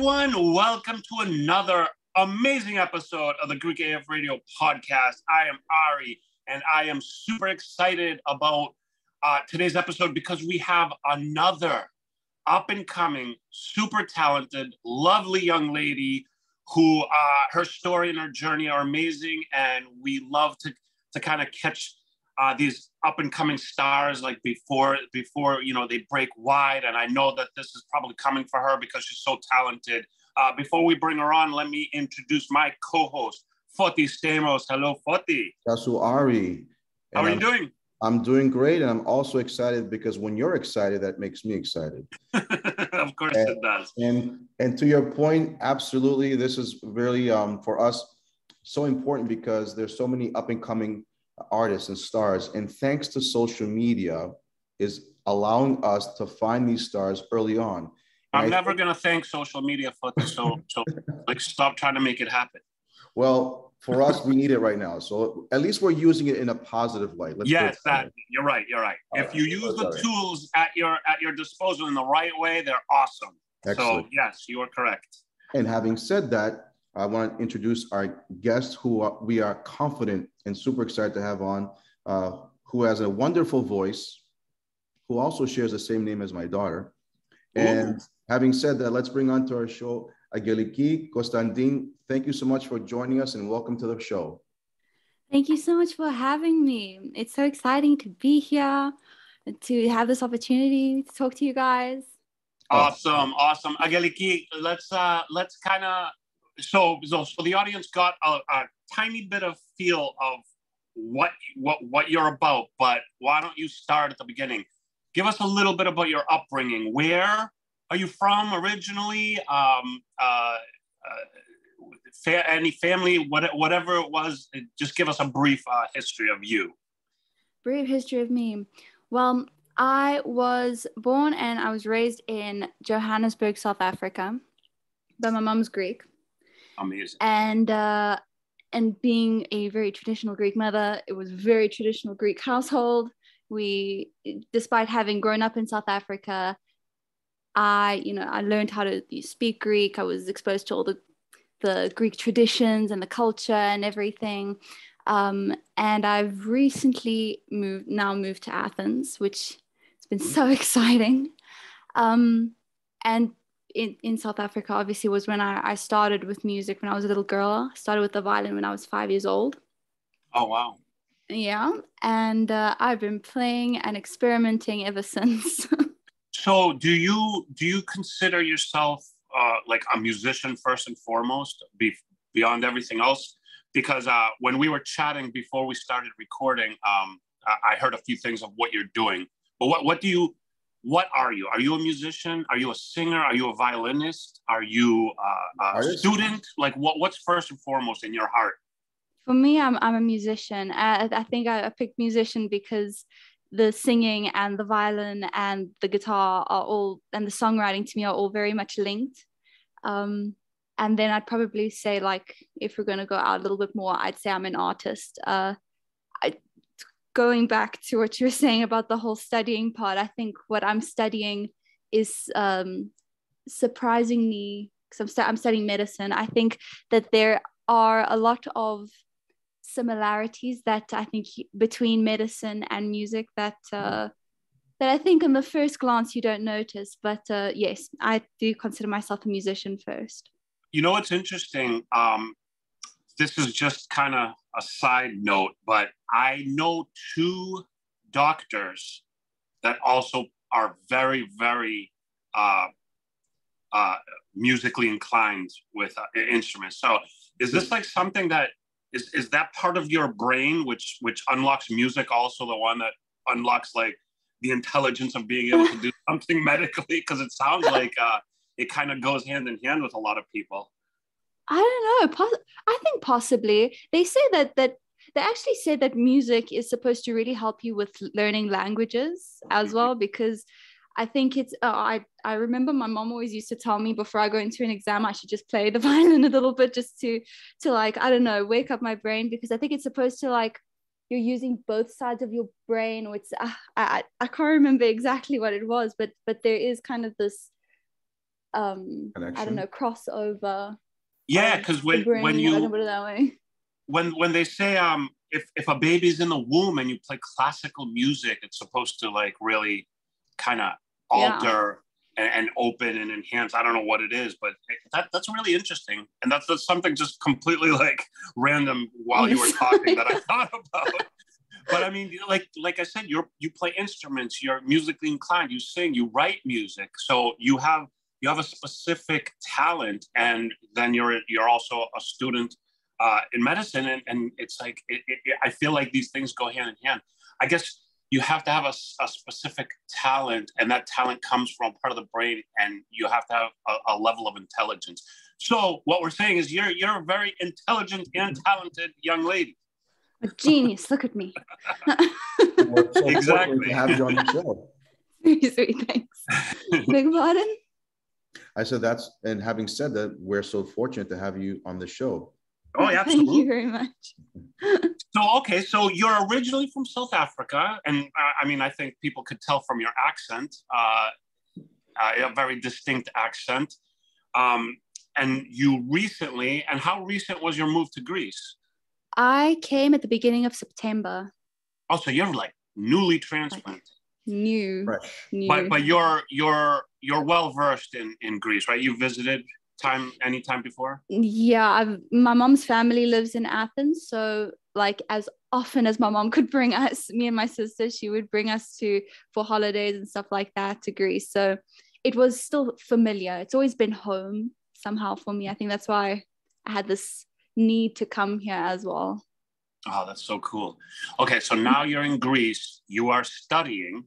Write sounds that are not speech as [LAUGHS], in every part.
everyone. Welcome to another amazing episode of the Greek AF Radio podcast. I am Ari, and I am super excited about uh, today's episode because we have another up and coming, super talented, lovely young lady who uh, her story and her journey are amazing, and we love to to kind of catch uh, these up and coming stars like before before you know they break wide and i know that this is probably coming for her because she's so talented. Uh, before we bring her on let me introduce my co-host foti stamos. Hello foti. Kasu Ari. how are you I'm, doing? I'm doing great, and I'm also excited because when you're excited, that makes me excited. [LAUGHS] of course And- it does. And and to your point, absolutely, this is really um, for us so important because there's so many up and coming artists and stars, and thanks to social media, is allowing us to find these stars early on. i'm I never going to thank social media foti so so [LAUGHS] like stop trying to make it happen Well, for us, we need it right now. So at least we're using it in a positive light. Let's yes that you're right you're right All if right, you use the right. tools at your at your disposal in the right way they're awesome Excellent. so yes you are correct And having said that, I want to introduce our guest who are, we are confident and super excited to have on, uh, who has a wonderful voice, who also shares the same name as my daughter. And having said that, let's bring on to our show Aggeliki Konstanti. Thank you so much for joining us and welcome to the show. Thank you so much for having me. It's so exciting to be here, to have this opportunity to talk to you guys. Awesome, awesome. Aggeliki, let's uh let's kind of so, so so the audience got a, a tiny bit of feel of what what what you're about, but why don't you start at the beginning? Give us a little bit about your upbringing. Where are you from originally? Um, uh, uh, fa- any family, what, whatever it was, just give us a brief uh, history of you. Brief history of me. Well, I was born and I was raised in Johannesburg, South Africa, but my mom's Greek. Amazing. And uh, and being a very traditional Greek mother, it was very traditional Greek household. We, despite having grown up in South Africa, I, you know, I learned how to speak Greek. I was exposed to all the the Greek traditions and the culture and everything. Um, and I've recently moved now moved to Athens, which has been so [LAUGHS] exciting. Um, and in, in South Africa, obviously, was when I, I started with music when I was a little girl. I started with the violin when I was five years old. Oh wow. Yeah, and uh, I've been playing and experimenting ever [LAUGHS] since. So, do you do you consider yourself uh, like a musician first and foremost, be, beyond everything else? Because uh, when we were chatting before we started recording, um, I, I heard a few things of what you're doing. But what what do you what are you? Are you a musician? Are you a singer? Are you a violinist? Are you uh, a Artist? student? Like what what's first and foremost in your heart? For me, I'm, I'm a musician. I, I think I, I picked musician because the singing and the violin and the guitar are all, and the songwriting to me are all very much linked. Um, and then I'd probably say, like, if we're going to go out a little bit more, I'd say I'm an artist. Uh, I, going back to what you were saying about the whole studying part, I think what I'm studying is um, surprisingly, because I'm, I'm studying medicine, I think that there are a lot of similarities that I think between medicine and music that uh, that I think on the first glance you don't notice. But uh, yes, I do consider myself a musician first. You know what's interesting? Um, this is just kind of a side note, but I know two doctors that also are very, very uh, uh, musically inclined with uh, instruments. So, is this like something that is is that part of your brain which which unlocks music? Also, the one that unlocks like the intelligence of being able to do [LAUGHS] something medically? Because it sounds like uh, it kind of goes hand in hand with a lot of people. I don't know. Poss- I think possibly they say that that they actually say that music is supposed to really help you with learning languages as well because I think it's uh, I I remember my mom always used to tell me before I go into an exam I should just play the [LAUGHS] violin a little bit just to to like I don't know wake up my brain because I think it's supposed to like you're using both sides of your brain or it's uh, I I can't remember exactly what it was but but there is kind of this um I don't know crossover. Yeah, because when when you put it that way. when when they say um if if a baby's in the womb and you play classical music, it's supposed to like really kind of alter yeah. and, and, open and enhance. I don't know what it is, but that that's really interesting. And that's, that's something just completely [LAUGHS] like random while you were talking that I [LAUGHS] thought about. But I mean, like like I said, you're you play instruments, you're musically inclined, you sing, you write music, so you have you have a specific talent, and then you're you're also a student uh, in medicine, and, and it's like it, it, I feel like these things go hand in hand. I guess you have to have a, a, specific talent, and that talent comes from part of the brain, and you have to have a, a, level of intelligence. So what we're saying is you're you're a very intelligent and talented young lady. A genius. Look at me. exactly. To have you on the show. [LAUGHS] Sweet, thanks. [LAUGHS] Big pardon. I said that's, and having said that, we're so fortunate to have you on the show. Oh, yeah, [LAUGHS] absolutely. Thank you very much. [LAUGHS] so, okay, so you're originally from South Africa, and uh, I mean, I think people could tell from your accent, uh, uh, a very distinct accent. Um, and you recently, and how recent was your move to Greece? I came at the beginning of September. Oh, so you're like newly transplanted. Like new, new. But but you're you're you're well versed in in Greece, right? You visited time any time before? Yeah, I've, my mom's family lives in Athens, so like as often as my mom could bring us, me and my sister, she would bring us to for holidays and stuff like that to Greece. So it was still familiar. It's always been home somehow for me. I think that's why I had this need to come here as well. Oh, that's so cool. Okay, so now you're in Greece. You are studying,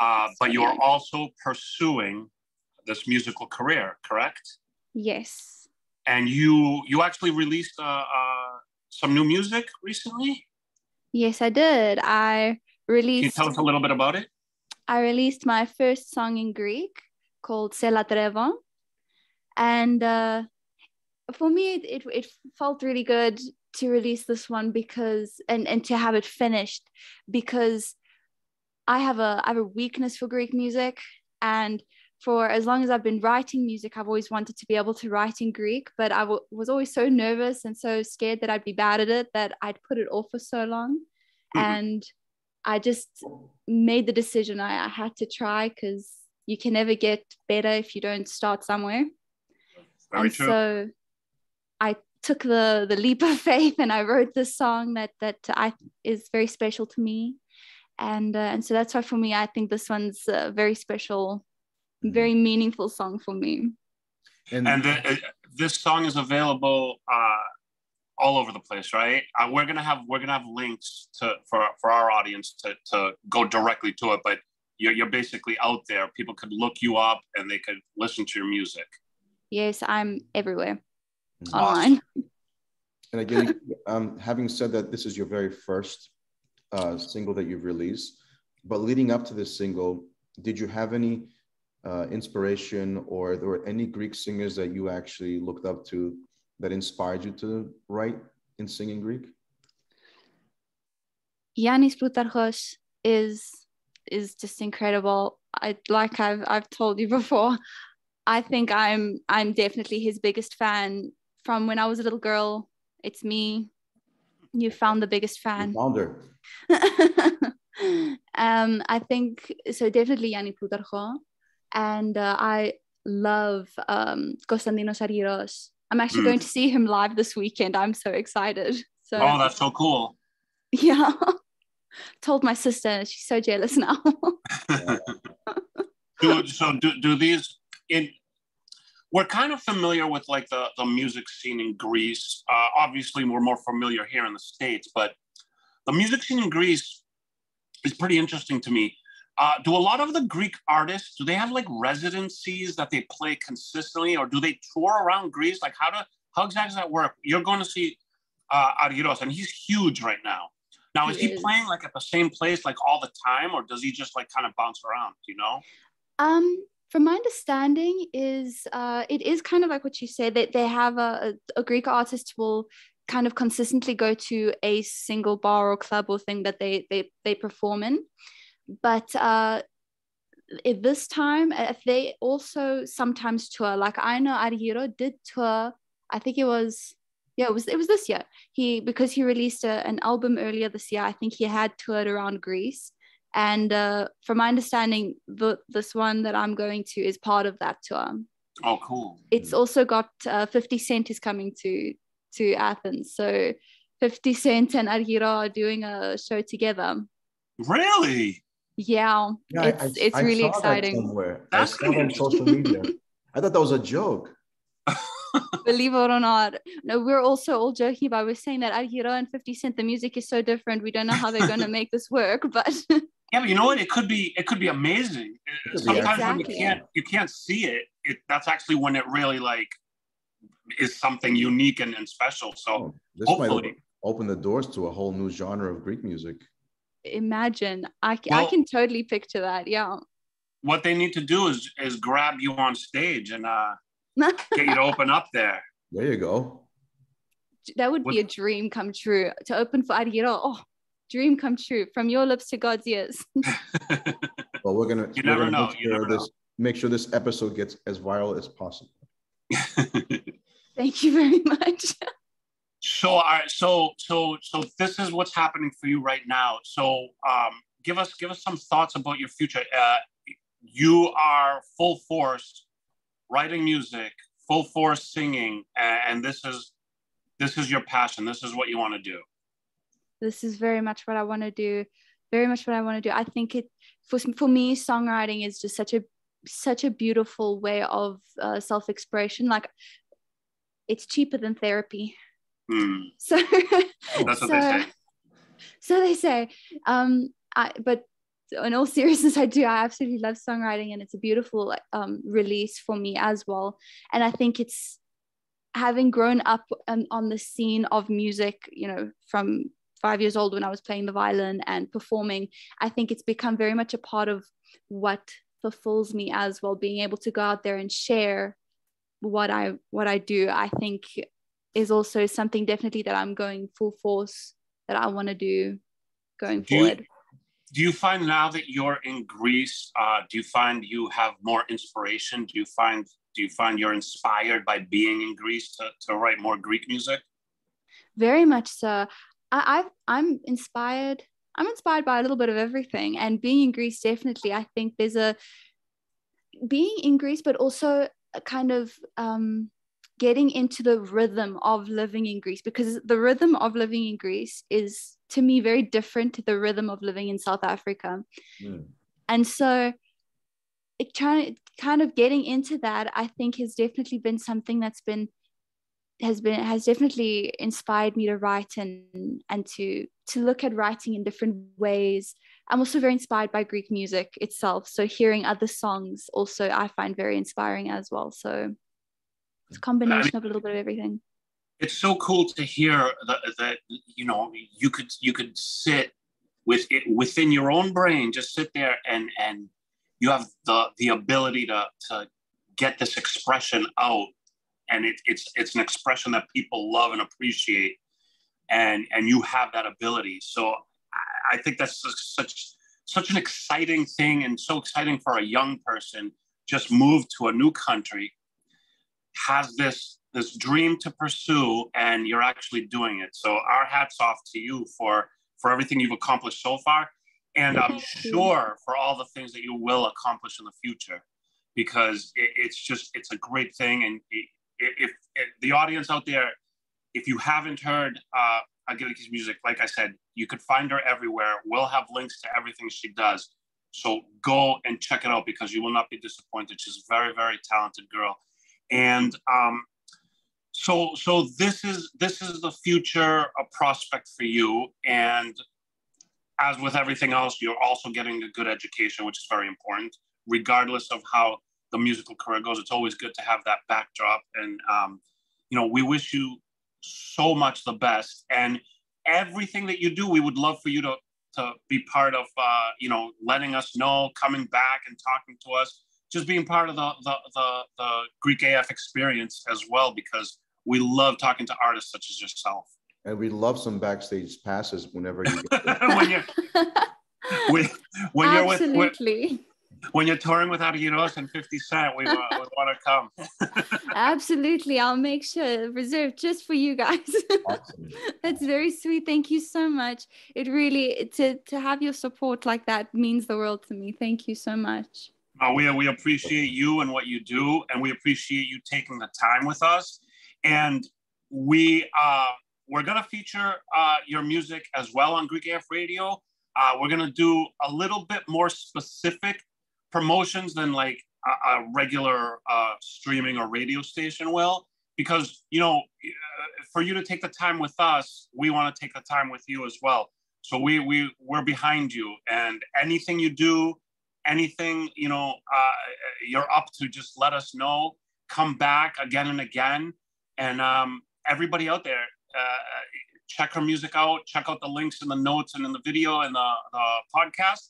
uh, but you are also pursuing this musical career, correct? Yes. And you you actually released uh, uh, some new music recently. Yes, I did. I released. Can you tell us a little bit about it? I released my first song in Greek called Se Latrevo. And uh, for me, it, it, it felt really good to release this one because, and, and to have it finished because I have a, I have a weakness for Greek music. And for as long as I've been writing music, I've always wanted to be able to write in Greek, but I w- was always so nervous and so scared that I'd be bad at it that I'd put it off for so long. Mm-hmm. And I just made the decision I, I had to try because you can never get better if you don't start somewhere. Very and true. so I took the the leap of [LAUGHS] faith and I wrote this song that that I is very special to me. And uh, and so that's why for me I think this one's uh, very special very meaningful song for me. And, and the, uh, this song is available uh, all over the place, right? Uh, we're gonna have we're gonna have links to for for our audience to to go directly to it, but you're you're basically out there. People could look you up and they could listen to your music. Yes, I'm everywhere awesome. online. And again, [LAUGHS] um, having said that, this is your very first uh, single that you've released, but leading up to this single, did you have any uh, inspiration or there were any Greek singers that you actually looked up to that inspired you to write in singing Greek? Giannis Ploutarchos is is just incredible. I like I've I've told you before. I think I'm I'm definitely his biggest fan from when I was a little girl. It's me. You found the biggest fan. You found her. [LAUGHS] um, I think so. Definitely Gianni Ploutarcho and uh, I love um, Argiros. I'm actually mm. going to see him live this weekend. I'm so excited. So, oh, that's so cool. [LAUGHS] Yeah. Told my sister, she's so jealous now. [LAUGHS] do, so do, do these in we're kind of familiar with like the, the music scene in Greece. Uh, obviously, we're more familiar here in the States, but the music scene in Greece is pretty interesting to me. Uh, do a lot of the Greek artists do they have like residencies that they play consistently, or do they tour around Greece? Like how do how exactly does that work? You're going to see uh, Argiros, and he's huge right now. Now, is he, he is. playing like at the same place like all the time, or does he just like kind of bounce around? You know? Um, from my understanding, is uh, it is kind of like what you said that they have a, a, a Greek artist will kind of consistently go to a single bar or club or thing that they they they perform in. But uh, at this time uh, they also sometimes tour like i know Argiros did tour i think it was yeah it was it was this year. He because he released a, an album earlier this year i think he had toured around greece. And uh, from my understanding the this one that i'm going to is part of that tour. Oh cool. It's also got uh, 50 cent is coming to to athens so 50 cent and Argiros are doing a show together really yeah, yeah it's, I, it's I really exciting. somewhere. That's I saw on social media. I thought that was a joke. [LAUGHS] Believe it or not. No, we're also all joking about we're saying that Argiros and 50 Cent, the music is so different. We don't know how they're gonna [LAUGHS] make this work, but [LAUGHS] yeah, but you know what? It could be it could be amazing. Sometimes exactly. when you can't you can't see it, it that's actually when it really like is something unique and, and special. So oh, this hopefully might open the doors to a whole new genre of Greek music imagine. I, well, I can totally picture that. Yeah. What they need to do is is grab you on stage and uh, [LAUGHS] get you to open up there. There you go. That would what? be a dream come true to open for Argiros. Oh, dream come true from your lips to God's ears. [LAUGHS] [LAUGHS] well, we're gonna. You never know. Make sure, this, make sure this episode gets as viral as possible. Thank you very [LAUGHS] much. So, all right, so so so this is what's happening for you right now. So, um, give us give us some thoughts about your future. Uh, you are full force writing music, full force singing, and this is this is your passion. This is what you want to do. This is very much what I want to do. Very much what I want to do. I think it for for me, songwriting is just such a such a beautiful way of uh, self expression. Like it's cheaper than therapy Mm. [LAUGHS] So that's what so, they say. So they say. Um, I, but in all seriousness, I do. I absolutely love songwriting, and it's a beautiful um, release for me as well. And I think it's having grown up um, on the scene of music, you know, from five years old when I was playing the violin and performing. I think it's become very much a part of what fulfills me as well. Being able to go out there and share what I what I do. I think is also something definitely that I'm going full force that I want to do going do forward. You, do you find now that you're in Greece, uh, do you find you have more inspiration? Do you find do you find you're inspired by being in Greece to, to write more Greek music? Very much so. I, I've, I'm inspired. I'm inspired by a little bit of everything, and being in Greece definitely. I think there's a being in Greece, but also kind of um, getting into the rhythm of living in Greece because the rhythm of living in Greece is to me very different to the rhythm of living in South Africa. Mm. And so it trying kind of getting into that I think has definitely been something that's been has been has definitely inspired me to write and and to to look at writing in different ways. I'm also very inspired by Greek music itself. So hearing other songs also I find very inspiring as well. So it's a combination of a little bit of everything. It's so cool to hear that, that you know you could you could sit with it within your own brain, just sit there and and you have the the ability to to get this expression out, and it, it's it's an expression that people love and appreciate, and and you have that ability. So I, think that's such such an exciting thing and so exciting for a young person just moved to a new country has this this dream to pursue and you're actually doing it. So our hats off to you for for everything you've accomplished so far. And i'm sure for all the things that you will accomplish in the future because it, it's just it's a great thing. And if, if, if, the audience out there if you haven't heard uh Aggeliki's music. Like i said you could find her everywhere. We'll have links to everything she does. So go and check it out because you will not be disappointed. She's a very very talented girl. And um, so so this is this is the future a prospect for you. And as with everything else you're also getting a good education which is very important. Regardless of how the musical career goes it's always good to have that backdrop. And um, you know we wish you so much the best. And everything that you do we would love for you to to be part of uh, you know letting us know coming back and talking to us just being part of the, the, the, the Greek AF experience as well, because we love talking to artists such as yourself. And we love some backstage passes whenever you get [LAUGHS] when you're [LAUGHS] when, when you're with, with when you're touring with Argiros and 50 Cent, we, uh, we want to come. [LAUGHS] Absolutely. I'll make sure reserved just for you guys. Awesome. [LAUGHS] That's very sweet. Thank you so much. It really, to, to have your support like that means the world to me. Thank you so much. Uh, we, we appreciate you and what you do, and we appreciate you taking the time with us. And we, uh, we're going to feature uh, your music as well on Greek AF Radio. Uh, we're going to do a little bit more specific promotions than like a, a regular uh, streaming or radio station will. Because you know uh, for you to take the time with us we want to take the time with you as well. So we we we're behind you. And anything you do anything you know uh, you're up to just let us know. Come back again and again. And um, everybody out there uh, check her music out. Check out the links in the notes and in the video and the, the podcast.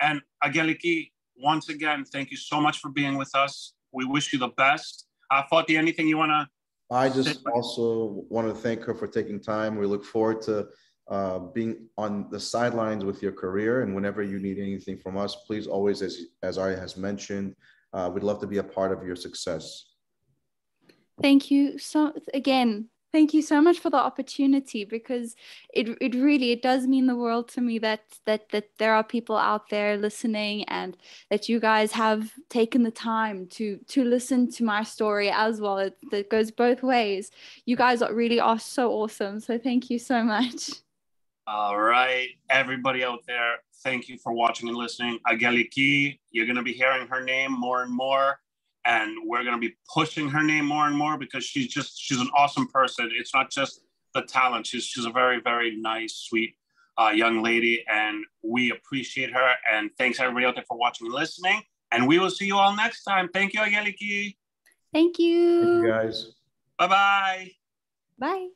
And Aggeliki, once again, thank you so much for being with us. We wish you the best. Uh, Foti, anything you want to? I just also want to thank her for taking time. We look forward to uh, being on the sidelines with your career. And whenever you need anything from us, please always, as, as Ari has mentioned, uh, we'd love to be a part of your success. Thank you so again Thank you so much for the opportunity because it it really it does mean the world to me that that that there are people out there listening and that you guys have taken the time to to listen to my story as well. It that goes both ways. You guys are really are so awesome. So thank you so much. All right, everybody out there, thank you for watching and listening. Aggeliki, you're gonna be hearing her name more and more and we're going to be pushing her name more and more because she's just she's an awesome person. It's not just the talent. She's she's a very very nice sweet uh, young lady and we appreciate her. And thanks everybody out there for watching and listening. And we will see you all next time. Thank you Aggeliki. thank you. Thank you guys. Bye-bye. Bye